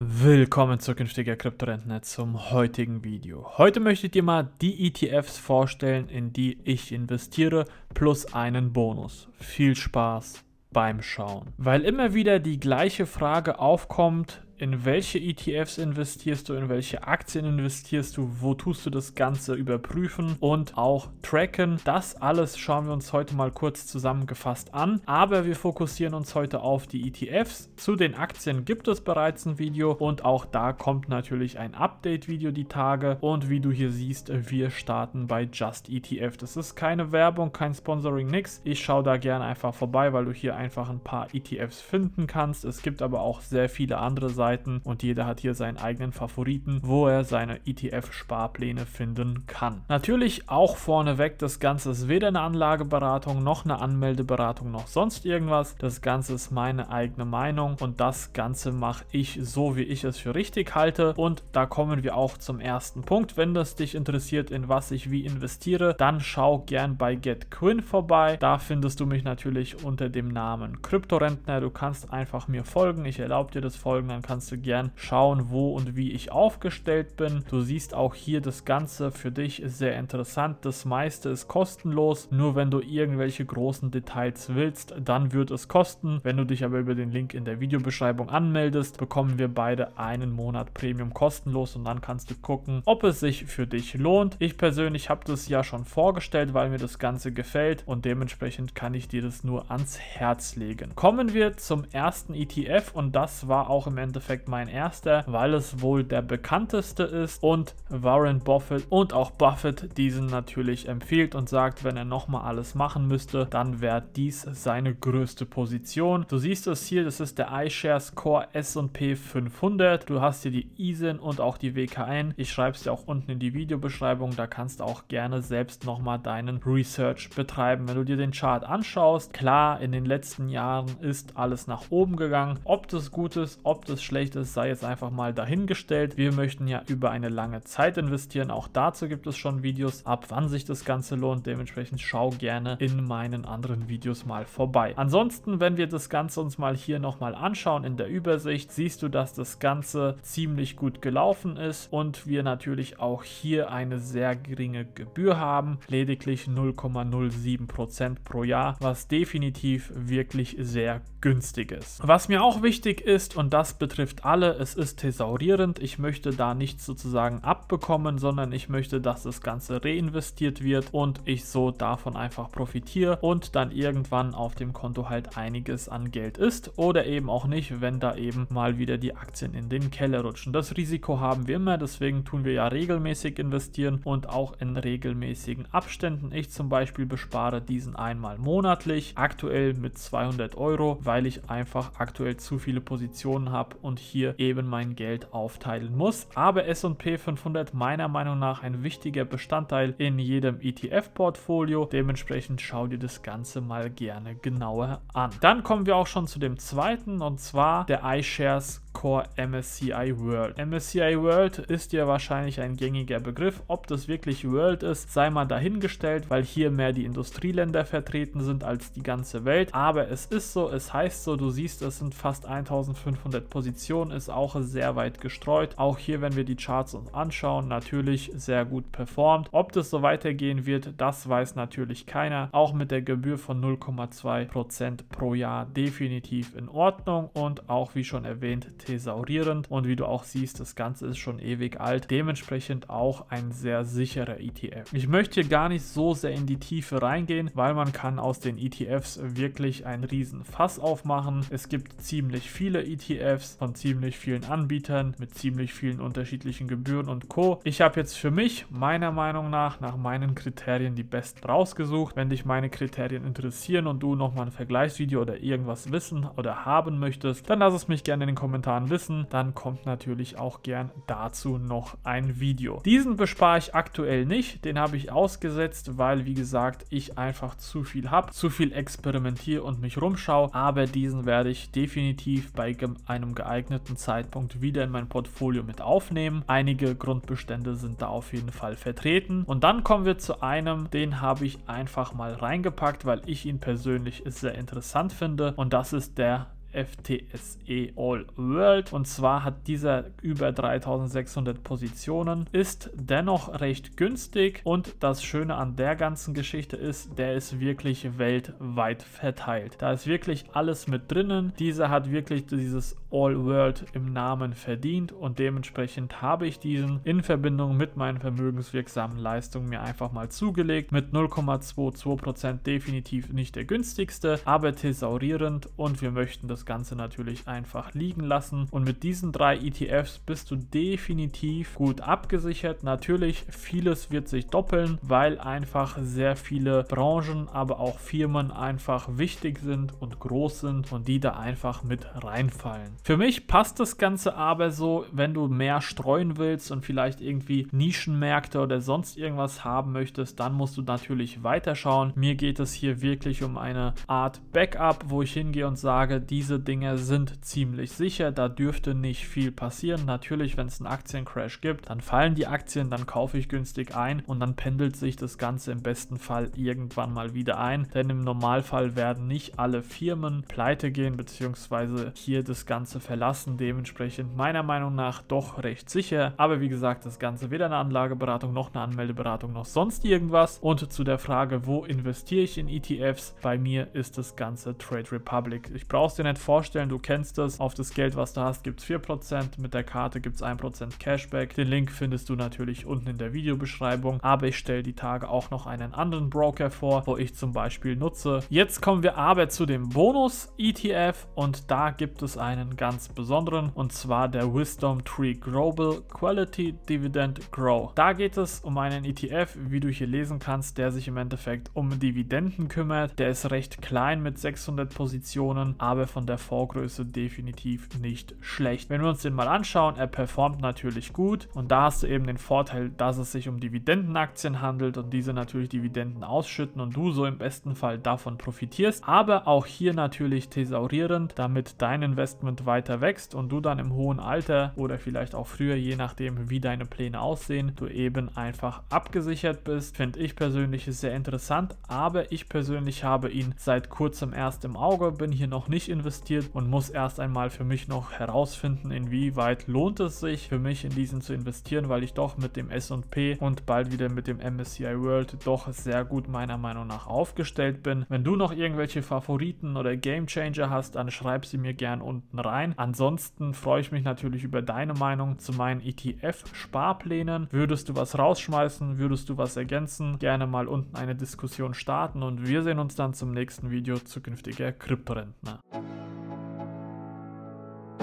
Willkommen zukünftiger Kryptorentner zum heutigen Video. Heute möchte ich dir mal die ETFs vorstellen, in die ich investiere, plus einen Bonus. Viel Spaß beim Schauen. Weil immer wieder die gleiche Frage aufkommt, in welche ETFs investierst du, in welche Aktien investierst du, wo tust du das Ganze überprüfen und auch tracken. Das alles schauen wir uns heute mal kurz zusammengefasst an, aber wir fokussieren uns heute auf die ETFs. Zu den Aktien gibt es bereits ein Video und auch da kommt natürlich ein Update-Video die Tage und wie du hier siehst, wir starten bei Just ETF. Das ist keine Werbung, kein Sponsoring, nix. Ich schaue da gerne einfach vorbei, weil du hier einfach ein paar ETFs finden kannst. Es gibt aber auch sehr viele andere Seiten Seiten und jeder hat hier seinen eigenen Favoriten, wo er seine ETF-Sparpläne finden kann. Natürlich auch vorneweg, das Ganze ist weder eine Anlageberatung noch eine Anmeldeberatung noch sonst irgendwas. Das Ganze ist meine eigene Meinung und das Ganze mache ich so, wie ich es für richtig halte. Und da kommen wir auch zum ersten Punkt. Wenn das dich interessiert, in was ich wie investiere, dann schau gern bei GetQuinn vorbei. Da findest du mich natürlich unter dem Namen Kryptorentner. Du kannst einfach mir folgen. Ich erlaube dir das Folgen, dann kannst kannst du gern schauen, wo und wie ich aufgestellt bin. Du siehst auch hier das Ganze für dich ist sehr interessant. Das meiste ist kostenlos. Nur wenn du irgendwelche großen Details willst, dann wird es kosten. Wenn du dich aber über den Link in der Videobeschreibung anmeldest, bekommen wir beide einen Monat Premium kostenlos und dann kannst du gucken, ob es sich für dich lohnt. Ich persönlich habe das ja schon vorgestellt, weil mir das Ganze gefällt und dementsprechend kann ich dir das nur ans Herz legen. Kommen wir zum ersten ETF und das war auch im Endeffekt Endeffekt mein erster, weil es wohl der bekannteste ist und Warren Buffett und auch Buffett diesen natürlich empfiehlt und sagt, wenn er nochmal alles machen müsste, dann wäre dies seine größte Position. Du siehst es hier, das ist der iShares Core S&P 500. Du hast hier die ISIN und auch die WKN. Ich schreibe es dir auch unten in die Videobeschreibung, da kannst du auch gerne selbst nochmal deinen Research betreiben. Wenn du dir den Chart anschaust, klar, in den letzten Jahren ist alles nach oben gegangen. Ob das gut ist, ob das schlecht schlecht ist, sei jetzt einfach mal dahingestellt. Wir möchten ja über eine lange Zeit investieren. Auch dazu gibt es schon Videos, ab wann sich das Ganze lohnt. Dementsprechend schau gerne in meinen anderen Videos mal vorbei. Ansonsten, wenn wir das Ganze uns mal hier nochmal anschauen in der Übersicht, siehst du, dass das Ganze ziemlich gut gelaufen ist und wir natürlich auch hier eine sehr geringe Gebühr haben, lediglich 0,07% pro Jahr, was definitiv wirklich sehr günstig ist. Was mir auch wichtig ist und das betrifft betrifft alle. Es ist thesaurierend. Ich möchte da nichts sozusagen abbekommen, sondern ich möchte, dass das Ganze reinvestiert wird und ich so davon einfach profitiere und dann irgendwann auf dem Konto halt einiges an Geld ist oder eben auch nicht, wenn da eben mal wieder die Aktien in den Keller rutschen. Das Risiko haben wir immer, deswegen tun wir ja regelmäßig investieren und auch in regelmäßigen Abständen. Ich zum Beispiel bespare diesen einmal monatlich, aktuell mit 200 Euro, weil ich einfach aktuell zu viele Positionen habe und hier eben mein Geld aufteilen muss. Aber S&P 500 meiner Meinung nach ein wichtiger Bestandteil in jedem ETF-Portfolio. Dementsprechend schau dir das Ganze mal gerne genauer an. Dann kommen wir auch schon zu dem zweiten und zwar der iShares Core MSCI World. MSCI World ist ja wahrscheinlich ein gängiger Begriff. Ob das wirklich World ist, sei mal dahingestellt, weil hier mehr die Industrieländer vertreten sind als die ganze Welt. Aber es ist so, es heißt so, du siehst, es sind fast 1500 Positionen, ist auch sehr weit gestreut. Auch hier, wenn wir die Charts uns anschauen, natürlich sehr gut performt. Ob das so weitergehen wird, das weiß natürlich keiner. Auch mit der Gebühr von 0,2% pro Jahr definitiv in Ordnung und auch wie schon erwähnt, thesaurierend und wie du auch siehst, das Ganze ist schon ewig alt, dementsprechend auch ein sehr sicherer ETF. Ich möchte hier gar nicht so sehr in die Tiefe reingehen, weil man kann aus den ETFs wirklich einen riesen Fass aufmachen. Es gibt ziemlich viele ETFs von ziemlich vielen Anbietern mit ziemlich vielen unterschiedlichen Gebühren und Co. Ich habe jetzt für mich meiner Meinung nach nach meinen Kriterien die besten rausgesucht. Wenn dich meine Kriterien interessieren und du nochmal ein Vergleichsvideo oder irgendwas wissen oder haben möchtest, dann lass es mich gerne in den Kommentaren momentan wissen, dann kommt natürlich auch gern dazu noch ein Video. Diesen bespare ich aktuell nicht, den habe ich ausgesetzt, weil wie gesagt, ich einfach zu viel habe, zu viel experimentiere und mich rumschaue, aber diesen werde ich definitiv bei einem geeigneten Zeitpunkt wieder in mein Portfolio mit aufnehmen. Einige Grundbestände sind da auf jeden Fall vertreten und dann kommen wir zu einem, den habe ich einfach mal reingepackt, weil ich ihn persönlich sehr interessant finde und das ist der FTSE All World. Und zwar hat dieser über 3600 Positionen, ist dennoch recht günstig und das Schöne an der ganzen Geschichte ist, der ist wirklich weltweit verteilt. Da ist wirklich alles mit drinnen. Dieser hat wirklich dieses All World im Namen verdient und dementsprechend habe ich diesen in Verbindung mit meinen vermögenswirksamen Leistungen mir einfach mal zugelegt. Mit 0,22% definitiv nicht der günstigste, aber thesaurierend und wir möchten das Ganze natürlich einfach liegen lassen. Und mit diesen drei ETFs bist du definitiv gut abgesichert. Natürlich, vieles wird sich doppeln, weil einfach sehr viele Branchen, aber auch Firmen einfach wichtig sind und groß sind und die da einfach mit reinfallen. Für mich passt das Ganze aber so, wenn du mehr streuen willst und vielleicht irgendwie Nischenmärkte oder sonst irgendwas haben möchtest, dann musst du natürlich weiterschauen. Mir geht es hier wirklich um eine Art Backup, wo ich hingehe und sage, diese Dinge sind ziemlich sicher, da dürfte nicht viel passieren. Natürlich, wenn es einen Aktiencrash gibt, dann fallen die Aktien, dann kaufe ich günstig ein und dann pendelt sich das Ganze im besten Fall irgendwann mal wieder ein. Denn im Normalfall werden nicht alle Firmen pleite gehen, beziehungsweise hier das Ganze verlassen. Dementsprechend meiner Meinung nach doch recht sicher. Aber wie gesagt, das Ganze weder eine Anlageberatung noch eine Anmeldeberatung noch sonst irgendwas. Und zu der Frage, wo investiere ich in ETFs? Bei mir ist das Ganze Trade Republic. Ich brauche es dir nicht vorstellen, du kennst es. Auf das Geld, was du hast, gibt es 4%. Mit der Karte gibt es 1% Cashback. Den Link findest du natürlich unten in der Videobeschreibung. Aber ich stelle die Tage auch noch einen anderen Broker vor, wo ich zum Beispiel nutze. Jetzt kommen wir aber zu dem Bonus ETF und da gibt es einen ganz besonderen und zwar der Wisdom Tree Global Quality Dividend Grow. Da geht es um einen ETF, wie du hier lesen kannst, der sich im Endeffekt um Dividenden kümmert. Der ist recht klein mit 600 Positionen, aber von der Vorgröße definitiv nicht schlecht. Wenn wir uns den mal anschauen, er performt natürlich gut und da hast du eben den Vorteil, dass es sich um Dividendenaktien handelt und diese natürlich Dividenden ausschütten und du so im besten Fall davon profitierst. Aber auch hier natürlich thesaurierend, damit dein Investment weiter wächst und du dann im hohen Alter oder vielleicht auch früher, je nachdem wie deine Pläne aussehen, du eben einfach abgesichert bist. Finde ich persönlich sehr interessant, aber ich persönlich habe ihn seit kurzem erst im Auge, bin hier noch nicht investiert und muss erst einmal für mich noch herausfinden, inwieweit lohnt es sich für mich in diesen zu investieren, weil ich doch mit dem S&P und bald wieder mit dem MSCI World doch sehr gut meiner Meinung nach aufgestellt bin. Wenn du noch irgendwelche Favoriten oder Game Changer hast, dann schreib sie mir gern unten rein. Ansonsten freue ich mich natürlich über deine Meinung zu meinen ETF-Sparplänen. Würdest du was rausschmeißen? Würdest du was ergänzen? Gerne mal unten eine Diskussion starten und wir sehen uns dann zum nächsten Video zukünftiger Kryptorentner.